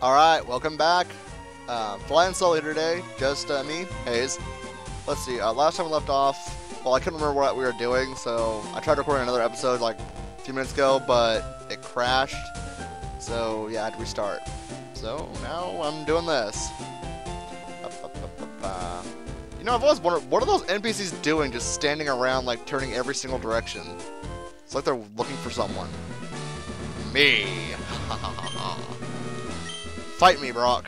Alright, welcome back. Uh, flying solo today, just uh, me, Hayes. Let's see, uh, last time we left off, well, I couldn't remember what we were doing, so I tried recording another episode like a few minutes ago, but it crashed. So, yeah, I had to restart. So, now I'm doing this. You know, I've always wondered, what are those NPCs doing just standing around, like, turning every single direction? It's like they're looking for someone. Me. Fight me, Brock.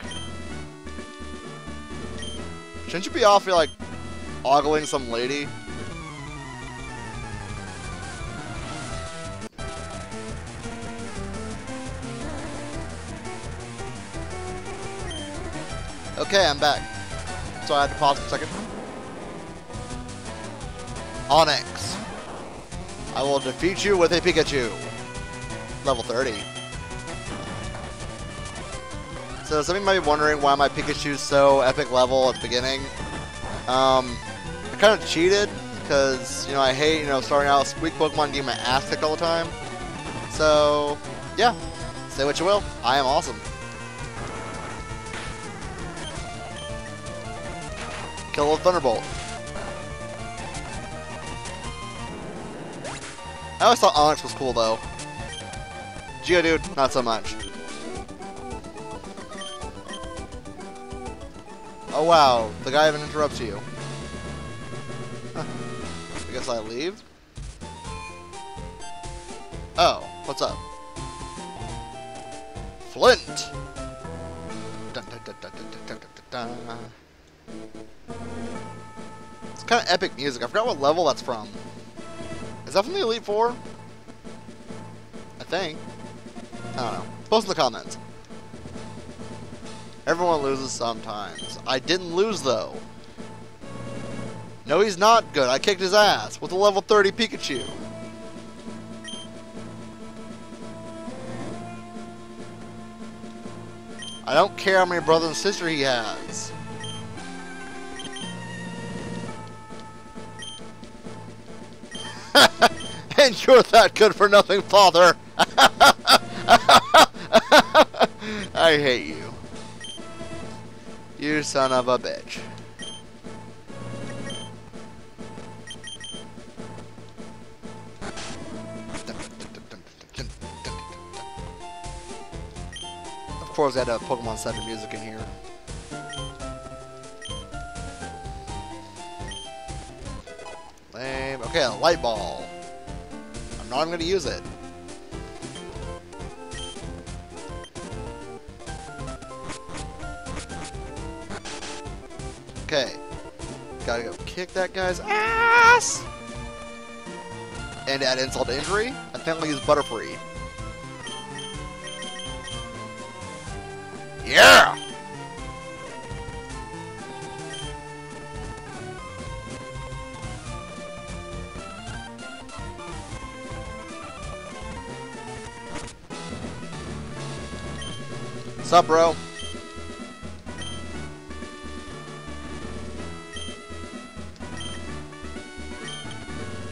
Shouldn't you be off here, like, ogling some lady? Okay, I'm back. So I had to pause for a second. Onix. I will defeat you with a Pikachu. Level 30. So some of you might be wondering why my Pikachu's so epic level at the beginning. Um, I kind of cheated because, you know, I hate, you know, starting out weak Pokemon getting my ass kicked all the time. So, yeah. Say what you will. I am awesome. Kill with Thunderbolt. I always thought Onix was cool, though. Geodude, not so much. Oh wow, the guy even interrupts you. I guess I leave? Oh, what's up? Flint! Dun, dun, dun, it's kind of epic music. I forgot what level that's from. Is that from the Elite Four? I think. I don't know. Post in the comments. Everyone loses sometimes. I didn't lose, though. No, he's not good. I kicked his ass with a level 30 Pikachu. I don't care how many brothers and sisters he has. and you're that good for nothing, father. I hate you. Son of a bitch. Of course, I had a Pokemon Center music in here. Lame. Okay, a light ball. I'm not going to use it. Okay. Gotta go kick that guy's ass! And add insult to injury, I think I'll use Butterfree. Yeah! What's up, bro?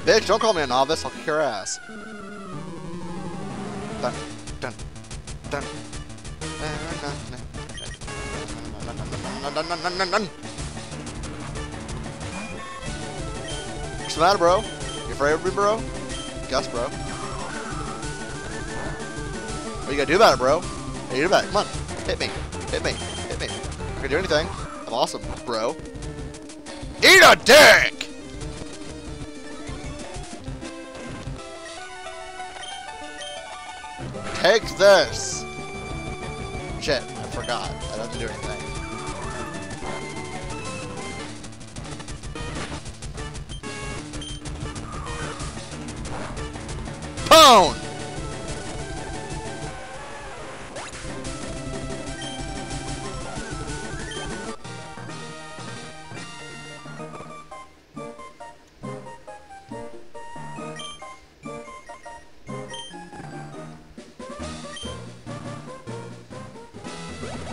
Bitch, don't call me a novice. I'll kick your ass. Dun, dun, dun. What's the matter, bro? You afraid of me, bro? Guess, bro. What you gotta do about it, bro? What you do about it? Come on. Hit me. Hit me. Hit me. I can do anything. I'm awesome, bro. Eat a dick! Take this! Shit, I forgot. I don't have to do anything. Pwn!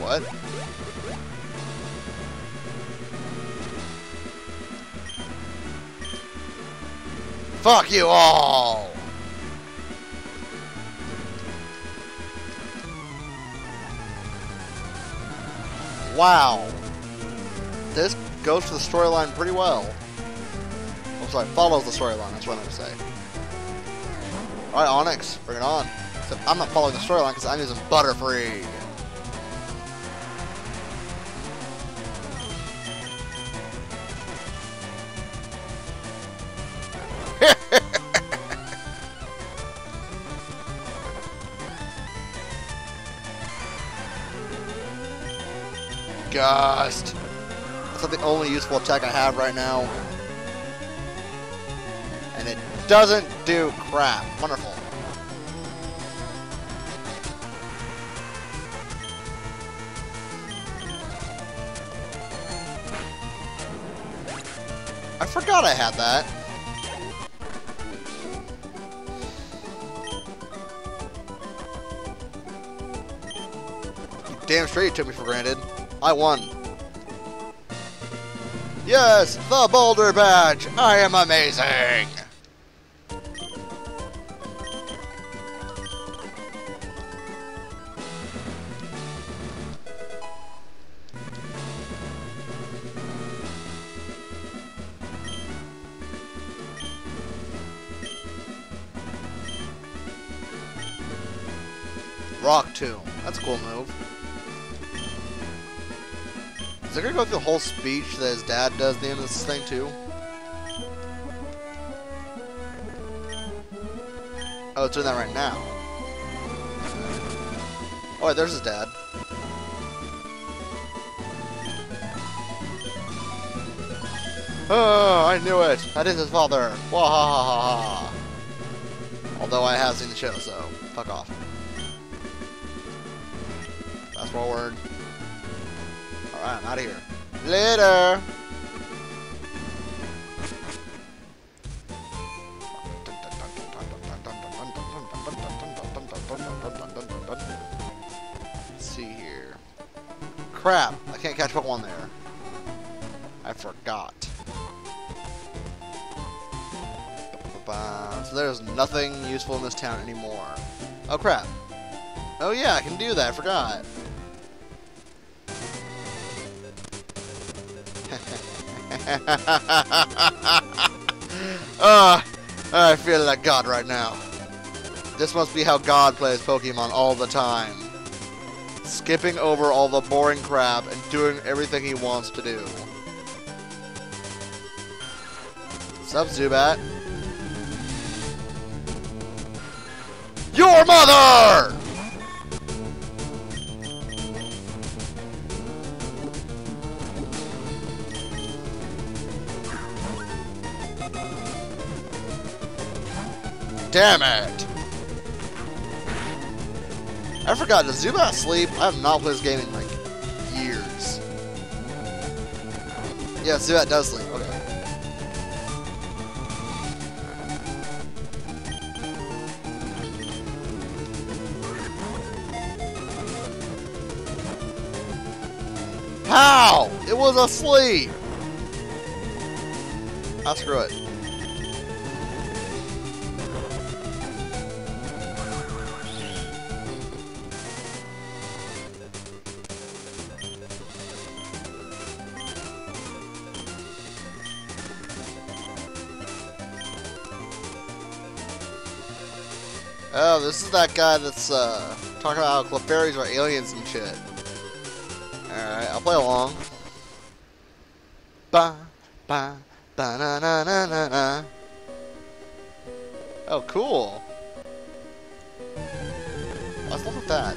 What? Fuck you all! Wow. This goes to the storyline pretty well. I'm sorry, follows the storyline, that's what I'm going to say. Alright, Onix, bring it on. Except I'm not following the storyline because I'm using Butterfree. Gust. That's not the only useful attack I have right now. And it doesn't do crap. Wonderful. I forgot I had that. Damn straight you took me for granted. I won. Yes, the Boulder Badge! I am amazing! Rock Tomb. That's a cool move. Is it gonna go through the whole speech that his dad does at the end of this thing too? Oh, it's doing that right now. Oh, there's his dad. Oh, I knew it! That is his father! Wah ha ha ha ha! Although I have seen the show, so fuck off. Fast forward. Alright, I'm out of here. Later! Let's see here. Crap! I can't catch Pokemon there. I forgot. So there's nothing useful in this town anymore. Oh crap. Oh yeah, I can do that, I forgot. Ah, I feel like God right now. This must be how God plays Pokemon all the time. Skipping over all the boring crap and doing everything he wants to do. Sup, Zubat? Your mother! Damn it! I forgot, does Zubat sleep? I have not played this game in like years. Yeah, Zubat does sleep, okay. How? It was asleep! Ah, screw it. Oh, this is that guy that's uh, talking about how Clefairies are aliens and shit. Alright, I'll play along. Ba, ba, ba na na na na na. Oh, cool. Let's look at that.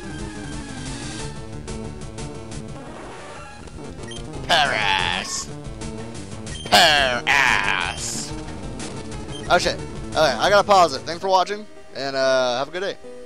Paras! Paras! Oh shit. Okay, I gotta pause it. Thanks for watching, and uh, have a good day.